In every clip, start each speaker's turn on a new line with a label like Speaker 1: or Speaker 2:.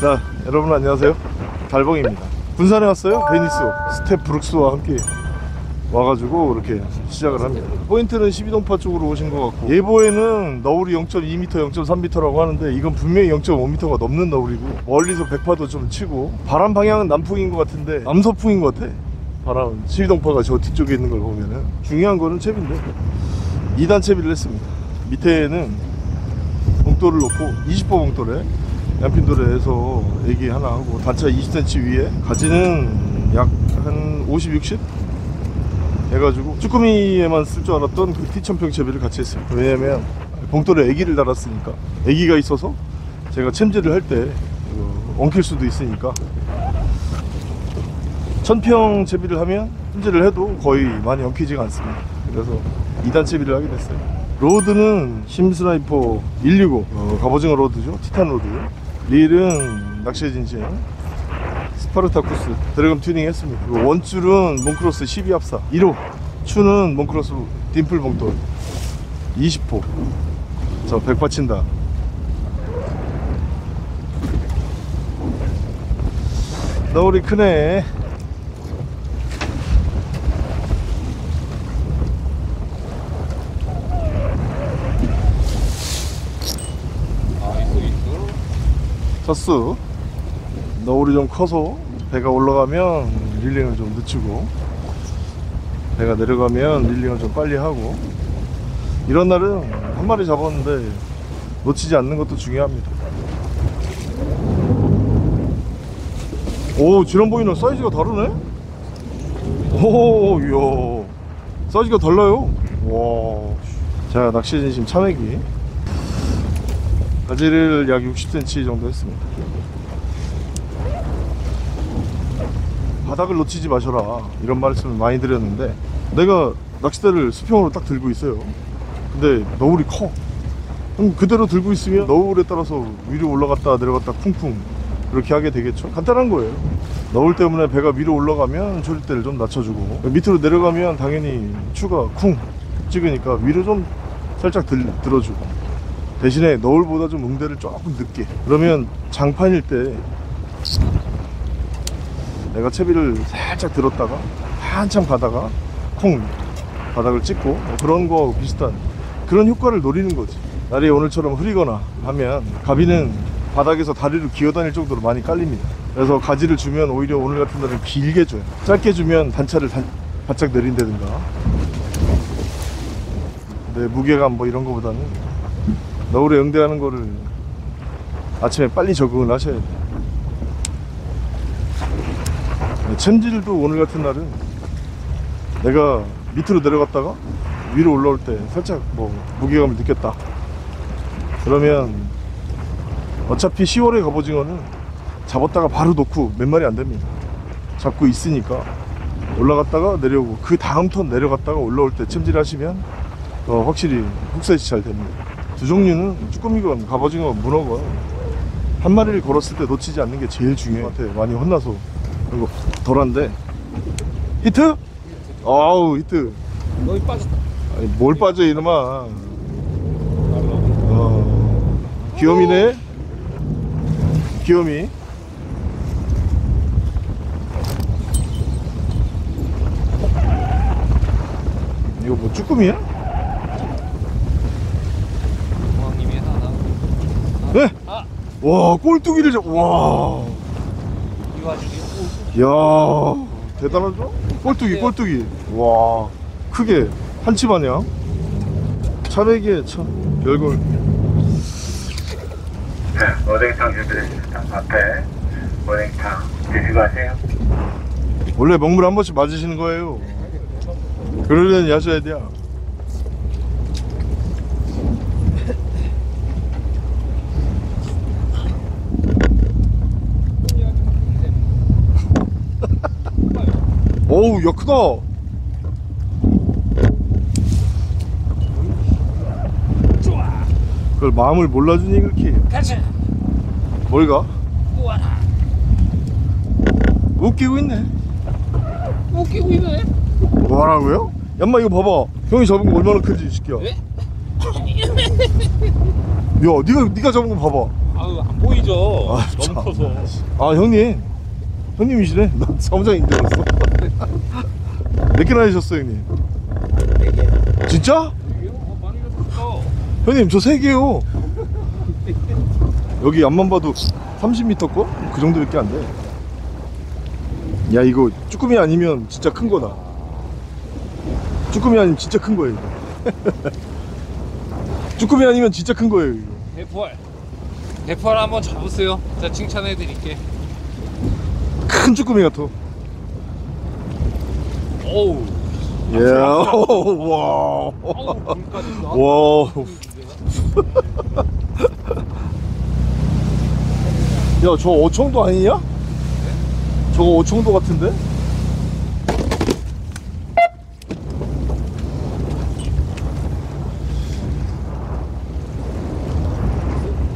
Speaker 1: 자 여러분 안녕하세요. 달봉입니다. 군산에 왔어요 베니스 스텝 브룩스와 함께 와가지고 이렇게 시작을 합니다. 포인트는 12동파 쪽으로 오신 것 같고 예보에는 너울이 0.2m 0.3m라고 하는데 이건 분명히 0.5m가 넘는 너울이고 멀리서 백파도 좀 치고 바람 방향은 남풍인 것 같은데 남서풍인 것 같아. 바람 12동파가 저 뒤쪽에 있는 걸 보면은. 중요한 거는 채비인데 2단 채비를 했습니다. 밑에는 봉돌을 놓고 20호 봉돌에 양핀돌에서 애기 하나 하고 단차 20cm 위에 가지는 약 한 50, 60 해가지고 쭈꾸미에만 쓸 줄 알았던 그 티천평 채비를 같이 했어요. 왜냐면 봉돌에 애기를 달았으니까. 애기가 있어서 제가 챔질을 할 때 엉킬 수도 있으니까. 천평 채비를 하면 챔질을 해도 거의 많이 엉키지가 않습니다. 그래서 2단 채비를 하게 됐어요. rod는 심스나이퍼 165 어, 갑오징어 rod죠. 티탄 rod 릴은 낚시의 진심. 스파르타쿠스 드래곤 튜닝 했습니다. 그리고 원줄은 몬크로스 12합사. 1호. 추는 몬크로스 딤플 봉돌. 20호. 저 백받친다. 너울이 크네
Speaker 2: 아 있어 있어
Speaker 1: 쳤수 너울이 좀 커서 배가 올라가면 릴링을 좀 늦추고 배가 내려가면 릴링을 좀 빨리 하고. 이런 날은 한 마리 잡았는데 놓치지 않는 것도 중요합니다. 오 지난번이랑 사이즈가 다르네? 오 이야. 사이즈가 달라요? 와자 낚시 진심 참외기 가지를 약 60cm 정도 했습니다. 바닥을 놓치지 마셔라 이런 말씀을 많이 드렸는데 내가 낚싯대를 수평으로 딱 들고 있어요. 근데 너울이 커. 그럼 그대로 들고 있으면 너울에 따라서 위로 올라갔다 내려갔다 쿵쿵 그렇게 하게 되겠죠. 간단한 거예요. 너울 때문에 배가 위로 올라가면 조립대를 좀 낮춰주고 밑으로 내려가면 당연히 추가 쿵 찍으니까 위로 좀 살짝 들, 들어주고 대신에 너울보다 좀 응대를 조금 늦게. 그러면 장판일 때 내가 채비를 살짝 들었다가 한참 가다가 콩 바닥을 찍고 뭐 그런 거하고 비슷한 그런 효과를 노리는 거지. 날이 오늘처럼 흐리거나 하면 가비는 바닥에서 다리를 기어다닐 정도로 많이 깔립니다. 그래서 가지를 주면 오히려 오늘 같은 날은 길게 줘요. 짧게 주면 단차를 단, 바짝 내린다든가. 내 무게감 뭐 이런 거보다는 너울에 응대하는 거를 아침에 빨리 적응을 하셔야 돼요. 네, 챔질도 오늘 같은 날은 내가 밑으로 내려갔다가 위로 올라올 때 살짝 뭐 무게감을 느꼈다. 그러면 어차피 10월에 갑오징어는 잡았다가 바로 놓고 몇 마리 안 됩니다. 잡고 있으니까 올라갔다가 내려오고 그 다음 턴 내려갔다가 올라올 때 챔질 하시면 어, 확실히 hookset이 잘 됩니다. 두족류는 쭈꾸미건 갑오징어 문어건 한 마리를 걸었을 때 놓치지 않는 게 제일 중요해. 것 같아 많이 혼나서 이거 덜한데. 히트? 아우 히트.
Speaker 2: 너희 빠졌다.
Speaker 1: 아니, 뭘 빠져 이놈아. 어, 귀요미네? 귀요미. 이거 뭐 쭈꾸미야?
Speaker 2: 공항님이 해서 하나
Speaker 1: 네?
Speaker 2: 아
Speaker 1: 와 꼴뚜기를 잡.. 와
Speaker 2: 이 와중에
Speaker 1: 이야 대단하죠? 꼴뚜기 꼴뚜기 와 크게 한치 마냥 차례기에 참 별걸
Speaker 3: 네, 오뎅탕 준비됐습니다. 앞에 오뎅탕 드시고 하세요.
Speaker 1: 원래 먹물 한 번씩 맞으시는 거예요 그러려니 하셔야 돼요 어우 야 크다. 그걸 마음을 몰라주니 그렇게.
Speaker 2: 가자.
Speaker 1: 뭘 가?
Speaker 2: 꼬아라
Speaker 1: 웃기고 있네.
Speaker 2: 웃기고 있네.
Speaker 1: 뭐라고요? 얌마 이거 봐봐. 형이 잡은 거 얼마나 큰지 이 새끼야
Speaker 2: 왜?
Speaker 1: 야 네가 네가 잡은 거 봐봐.
Speaker 2: 아 아유 안 보이죠.
Speaker 1: 아,
Speaker 2: 너무
Speaker 1: 참.
Speaker 2: 커서.
Speaker 1: 아 형님. 형님이시네. 나 사무장인 줄 알았어 몇 개나 하셨어 형님 진짜? 형님 저세 개요 여기 앞만 봐도 30m 거? 그 정도밖에 안 돼 야 이거 쭈꾸미 아니면 진짜 큰 거다 쭈꾸미 아니면 진짜 큰 거예요 이거 쭈꾸미 아니면 진짜 큰 거예요 이거
Speaker 2: 대포알. 대포알 한번 잡으세요. 제가 칭찬해 드릴게.
Speaker 1: 큰 쭈꾸미 같아
Speaker 2: 어우.
Speaker 1: 예
Speaker 2: 물까지 나.
Speaker 1: 와우 야, 저 어청도 아니냐? 저거 어청도 같은데?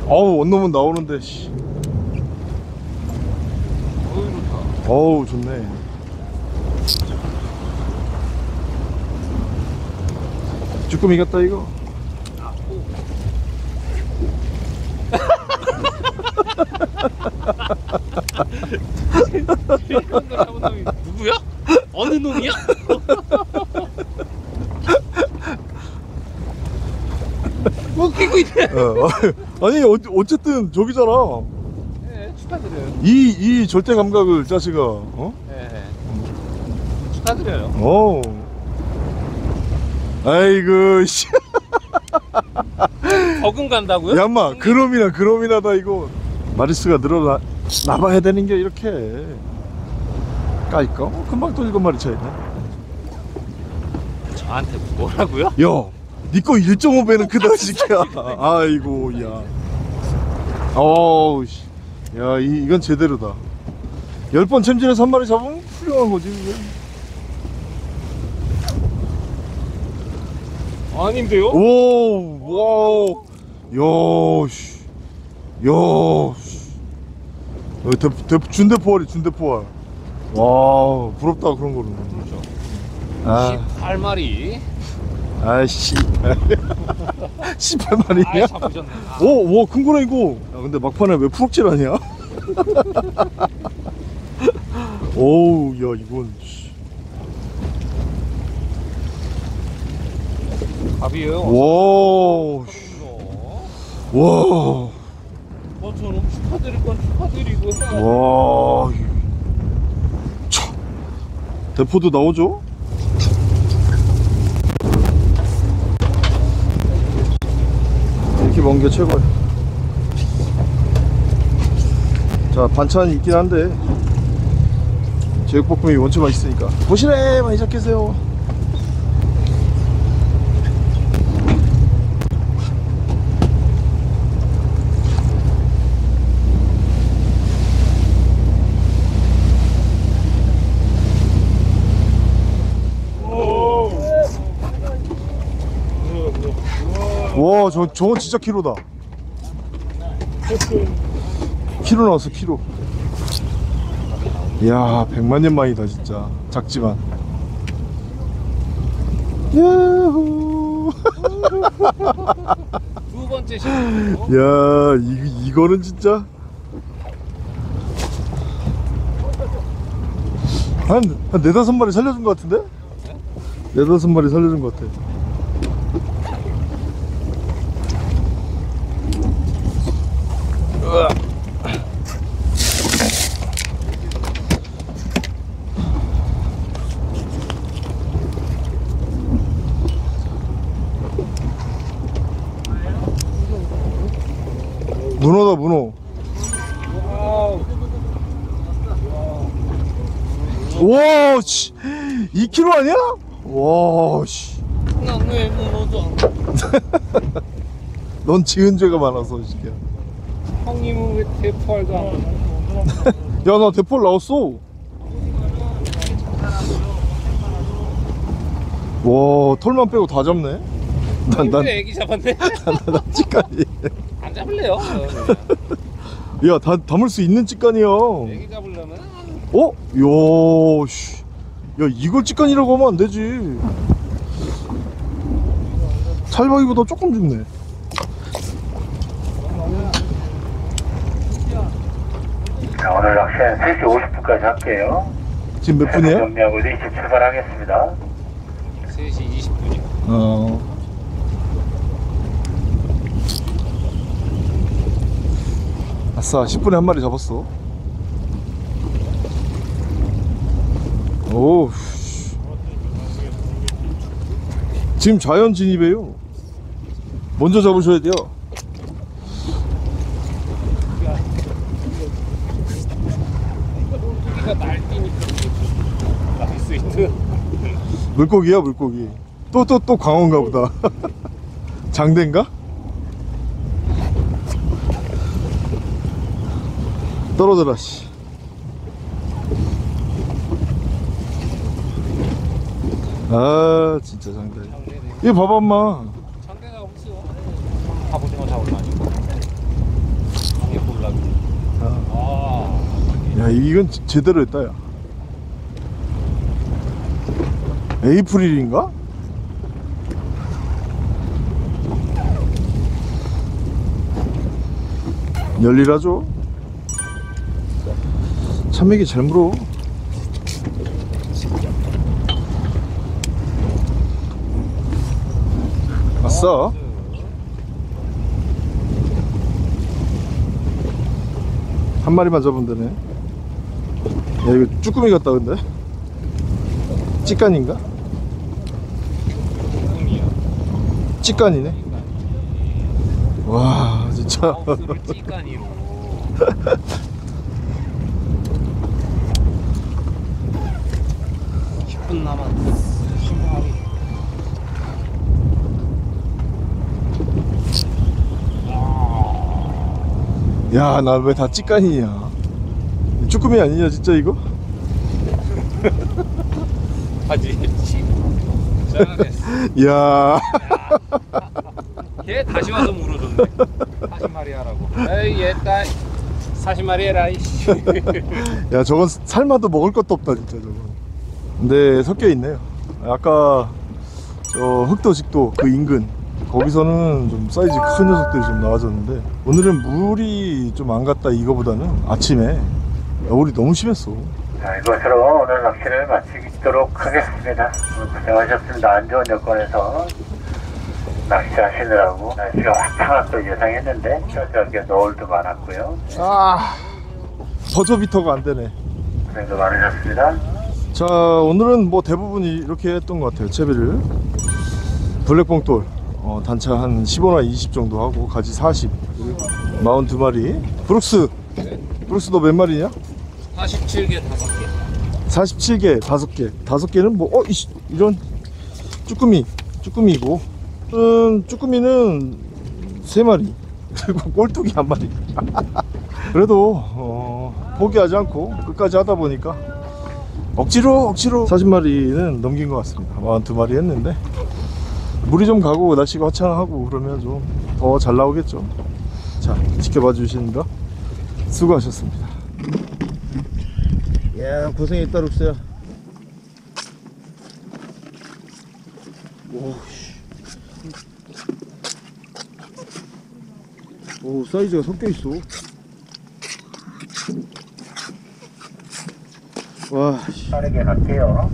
Speaker 1: 어우, 원놈은 나오는데, 씨.
Speaker 2: 어우,
Speaker 1: 좋네. 쭈꾸미 같다, 이거.
Speaker 2: 누구야? 어느 놈이야? 뭐 끼고 있네.
Speaker 1: 어, 아니, 어, 어쨌든 저기잖아.
Speaker 2: 네, 축하드려요.
Speaker 1: 이, 이 절대 감각을 자식아, 어?
Speaker 2: 네, 네. 축하드려요.
Speaker 1: 어. 아이고, 씨.
Speaker 2: 적응 간다고요?
Speaker 1: 야, 인마, 그놈이나, 그놈이나 다, 이거. 마리수가 늘어나, 나봐야 되는 게 이렇게. 까이까? 어, 금방 또 일곱 마리 차이네.
Speaker 2: 저한테 뭐라고요?
Speaker 1: 야, 니거 1.5배는 크다, 새끼야. 아이고, 야. 어우, 씨. 야, 이, 이건 제대로다. 열번 챔질해서 한 마리 잡으면 훌륭한 거지, 이게.
Speaker 2: 아닌데요?
Speaker 1: 오, 와우. 야, 씨. 야, 씨. 여기 대, 대, 준대포알이 준대포알. 와, 부럽다, 그런 거는.
Speaker 2: 그렇죠.
Speaker 1: 아,
Speaker 2: 18마리.
Speaker 1: 아, 씨. 18마리냐?
Speaker 2: 아이 잡으셨네. 아,
Speaker 1: 오, 와, 큰 거네, 이거. 야, 근데 막판에 왜 푸럭질 하냐? 오우, 야, 이건. 씨.
Speaker 2: 밥이에요.
Speaker 1: 와, 씨.
Speaker 2: 어,
Speaker 1: 와.
Speaker 2: 뭐 저놈 축하드릴 건 축하드리고.
Speaker 1: 와, 이- 차. 대포도 나오죠? 이렇게 먼 게 최고야. 자, 반찬이 있긴 한데, 제육볶음이 원체 맛있으니까. 보시래! 많이 잡계세요. 와, 저, 저건 진짜 키로다. 키로 나왔어, 키로. 이야, 백만 년 만이다, 진짜. 작지만. 야호.
Speaker 2: 두 번째 시간.
Speaker 1: 야, 이, 이거는 진짜. 한, 한 네다섯 마리 살려준 것 같은데? 네다섯 마리 살려준 것 같아. 문어다, 문어. 와, 씨. 2kg 아니야? 와, 씨.
Speaker 2: 나왜 무너져?
Speaker 1: 넌 지은 죄가 많아서, 이 새끼야.
Speaker 2: 형님은 왜 대포알도 안 하나?
Speaker 1: 야, 나 대포를 나왔어. 와, 털만 빼고 다 잡네. 난, 난,
Speaker 2: 왜 애기 잡았네?
Speaker 1: 난 찌까니.
Speaker 2: 안 잡을래요?
Speaker 1: 야, 다, 담을 수 있는 찌까니야.
Speaker 2: 애기 잡으려면
Speaker 1: 어? 야, 씨. 야, 이걸 찌까니라고 하면 안 되지. 찰박이보다 조금 죽네.
Speaker 3: 자, 오늘 낚시는 3시 50분까지 할게요.
Speaker 1: 지금 몇 분이에요?
Speaker 3: 정리하고 이제 이제 출발하겠습니다.
Speaker 2: 3시 20분이요.
Speaker 1: 어. 아싸, 10분에 한 마리 잡았어. 오. 씨. 지금 자연 진입이에요. 먼저 잡으셔야 돼요. 물고기야, 물고기. 또, 또, 또 광어인가 보다. 장대인가? 떨어져라, 씨. 아, 진짜 장대. 이거 봐봐, 엄마.
Speaker 2: 장대가 없어. 갑오징어 잡을 아니고. 이게 볼라고. 아.
Speaker 1: 야, 이건 제- 제대로 했다, 야. 에이프릴인가? 열일하죠? 참외기 잘 물어. 아싸. 한 마리만 잡으면 되네. 야, 이거 쭈꾸미 같다, 근데? 찌깐인가? 찌깐이네. 와, 진짜.
Speaker 2: 마우스를 찌까니로. 분 남았어.
Speaker 1: 야, 나 왜 다 찌깐이냐. 쭈꾸미 아니냐, 진짜 이거?
Speaker 2: 잘했어.
Speaker 1: 야,
Speaker 2: 걔 다시 와서 물어줬네. 40마리 하라고. 에이 얘 딸 40마리 해라 이씨.
Speaker 1: 야, 저건 삶아도 먹을 것도 없다, 진짜 저건. 근데 섞여 있네요. 아까 저 흑도직도 그 인근 거기서는 좀 사이즈 큰 녀석들이 좀 나와졌는데 오늘은 물이 좀 안 갔다 이거보다는 아침에 겨울이 너무 심했어.
Speaker 3: 자, 이것으로 오늘 낚시를 마치도록 하겠습니다. 고생하셨습니다. 안 좋은 여건에서 낚시하시느라고 날씨가 화창한 또 예상했는데 저녁에 노을도 많았고요.
Speaker 1: 아, 버저비터가 안 되네.
Speaker 3: 고생도 많으셨습니다.
Speaker 1: 자 오늘은 뭐 대부분이 이렇게 했던 것 같아요 채비를. 블랙봉돌. 어, 단차 한 15나 20 정도 하고 가지 40 42마리. 브룩스. 브룩스 너 몇 마리냐?
Speaker 2: 47개 5개.
Speaker 1: 47개 5개. 5개는 뭐 어? 이씨, 이런 쭈꾸미 쭈꾸미고. 음, 쭈꾸미는 3마리. 그리고 꼴뚜기 한 마리. 그래도 어, 포기하지 않고 끝까지 하다 보니까 억지로 억지로. 40마리는 넘긴 것 같습니다. 42마리 했는데. 물이 좀 가고 날씨가 화창하고 그러면 좀 더 잘 나오겠죠? 자 지켜봐 주시는 거 수고하셨습니다. 야 고생했다 룩스야 오, 오 사이즈가 섞여 있어 와 씨.
Speaker 3: 빠르게 갈게요.